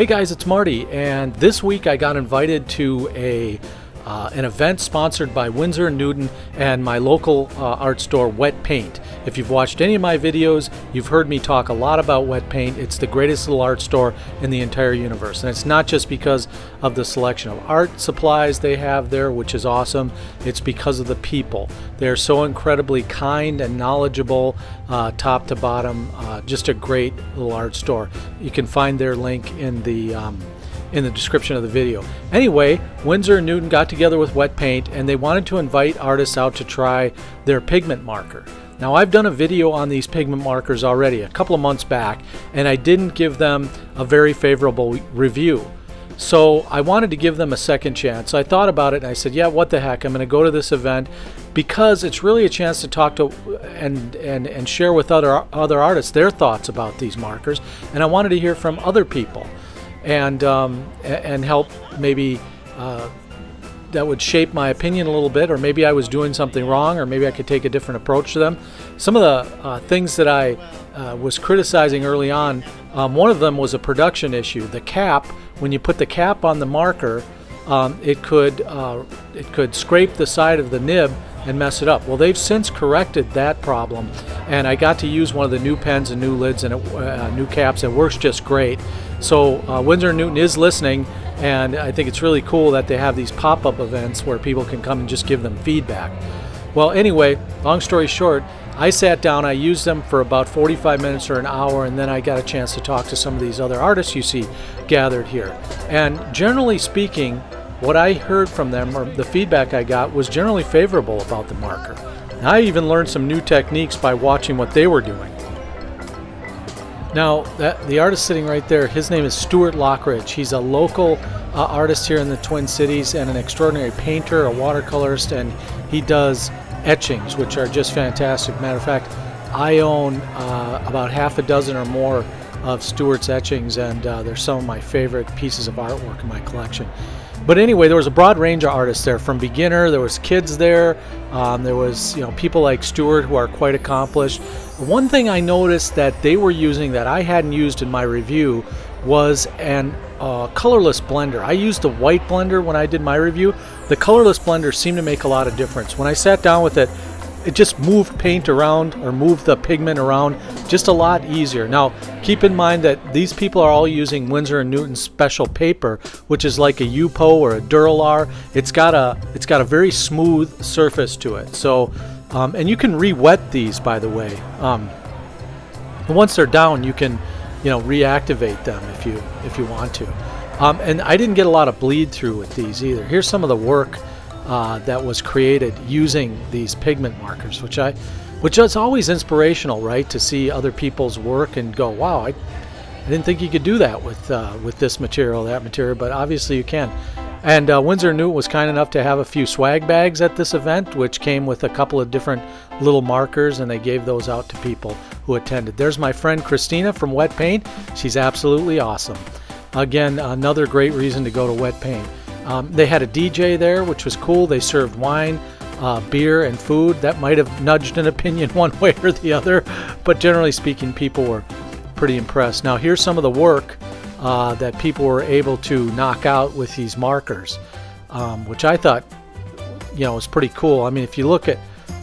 Hey guys, it's Marty, and this week I got invited to a uh, an event sponsored by Winsor & Newton and my local uh, art store, Wet Paint. If you've watched any of my videos, you've heard me talk a lot about Wet Paint. It's the greatest little art store in the entire universe. And it's not just because of the selection of art supplies they have there, which is awesome. It's because of the people. They're so incredibly kind and knowledgeable, uh, top to bottom. Uh, just a great little art store. You can find their link in the um, in the description of the video. Anyway, Winsor and Newton got together with Wet Paint and they wanted to invite artists out to try their pigment marker. Now I've done a video on these pigment markers already a couple of months back and I didn't give them a very favorable review. So I wanted to give them a second chance. So I thought about it and I said, yeah, what the heck, I'm going to go to this event because it's really a chance to talk to and and and share with other other artists their thoughts about these markers and I wanted to hear from other people and um, and help maybe uh, that would shape my opinion a little bit, or maybe I was doing something wrong, or maybe I could take a different approach to them. Some of the uh, things that I uh, was criticizing early on, um, one of them was a production issue. The cap, when you put the cap on the marker, um, it could uh, it could scrape the side of the nib and mess it up. Well, they've since corrected that problem, and I got to use one of the new pens and new lids and uh, new caps. It works just great. So uh, Winsor Newton is listening, and I think it's really cool that they have these pop-up events where people can come and just give them feedback. Well, anyway, long story short, I sat down, I used them for about 45 minutes or an hour, and then I got a chance to talk to some of these other artists you see gathered here. And generally speaking, what I heard from them, or the feedback I got, was generally favorable about the marker. I even learned some new techniques by watching what they were doing. Now, that, the artist sitting right there, his name is Stuart Lockridge. He's a local uh, artist here in the Twin Cities and an extraordinary painter, a watercolorist, and he does etchings, which are just fantastic. Matter of fact, I own uh, about half a dozen or more of Stuart's etchings, and uh, they're some of my favorite pieces of artwork in my collection. But anyway, there was a broad range of artists there, from beginner, there was kids there, um, there was you know people like Stuart who are quite accomplished. One thing I noticed that they were using that I hadn't used in my review was an uh, colorless blender. I used the white blender when I did my review. The colorless blender seemed to make a lot of difference. When I sat down with it, it just moved paint around or moved the pigment around just a lot easier. Now, keep in mind that these people are all using Winsor & Newton special paper, which is like a Yupo or a Duralar. It's got a it's got a very smooth surface to it. So, um, and you can re-wet these, by the way. Um, once they're down, you can, you know, reactivate them if you if you want to. Um, and I didn't get a lot of bleed through with these either. Here's some of the work uh, that was created using these pigment markers, which I, which is always inspirational, right? To see other people's work and go, wow, I, I didn't think you could do that with uh, with this material, that material, but obviously you can. And uh, Winsor Newton was kind enough to have a few swag bags at this event, which came with a couple of different little markers, and they gave those out to people who attended. There's my friend Christina from Wet Paint. She's absolutely awesome. Again, another great reason to go to Wet Paint. Um, they had a DJ there, which was cool. They served wine, uh, beer, and food. That might have nudged an opinion one way or the other, but generally speaking, people were pretty impressed. Now, here's some of the work uh, that people were able to knock out with these markers, um, which I thought, you know, was pretty cool. I mean, if you look at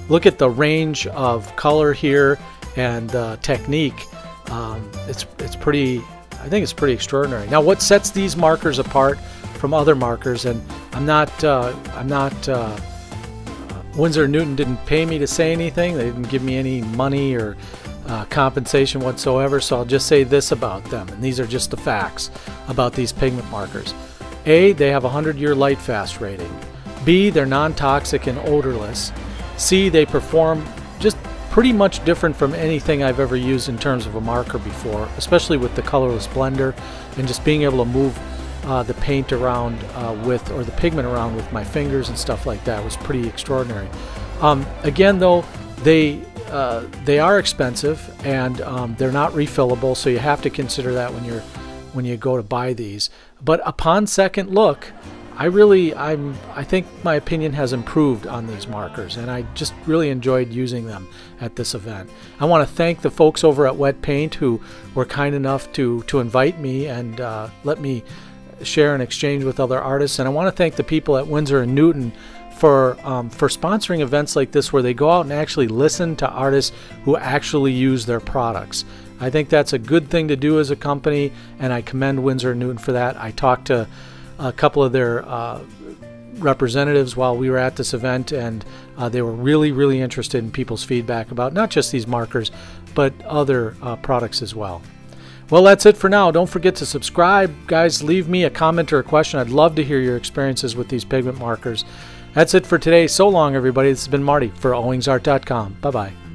look at the range of color here and uh, technique, um, it's it's pretty. I think it's pretty extraordinary. Now, what sets these markers apart? From other markers. And I'm not, uh, I'm not, uh, Winsor Newton didn't pay me to say anything. They didn't give me any money or uh, compensation whatsoever. So I'll just say this about them. And these are just the facts about these pigment markers. A, they have a 100 year light fast rating. B, they're non toxic and odorless. C, they perform just pretty much different from anything I've ever used in terms of a marker before, especially with the colorless blender and just being able to move uh, the paint around uh, with, or the pigment around with my fingers and stuff like that was pretty extraordinary. Um, again, though, they uh, they are expensive and um, they're not refillable, so you have to consider that when you're when you go to buy these. But upon second look, I really, I'm, I think my opinion has improved on these markers, and I just really enjoyed using them at this event. I want to thank the folks over at Wet Paint who were kind enough to to invite me and uh, let me share and exchange with other artists. And I want to thank the people at Winsor and Newton for um, for sponsoring events like this where they go out and actually listen to artists who actually use their products. I think that's a good thing to do as a company, and I commend Winsor and Newton for that. I talked to a couple of their uh, representatives while we were at this event, and uh, they were really, really interested in people's feedback about not just these markers, but other uh, products as well. Well, that's it for now. Don't forget to subscribe. Guys, leave me a comment or a question. I'd love to hear your experiences with these pigment markers. That's it for today. So long, everybody. This has been Marty for owingsart.com. Bye bye.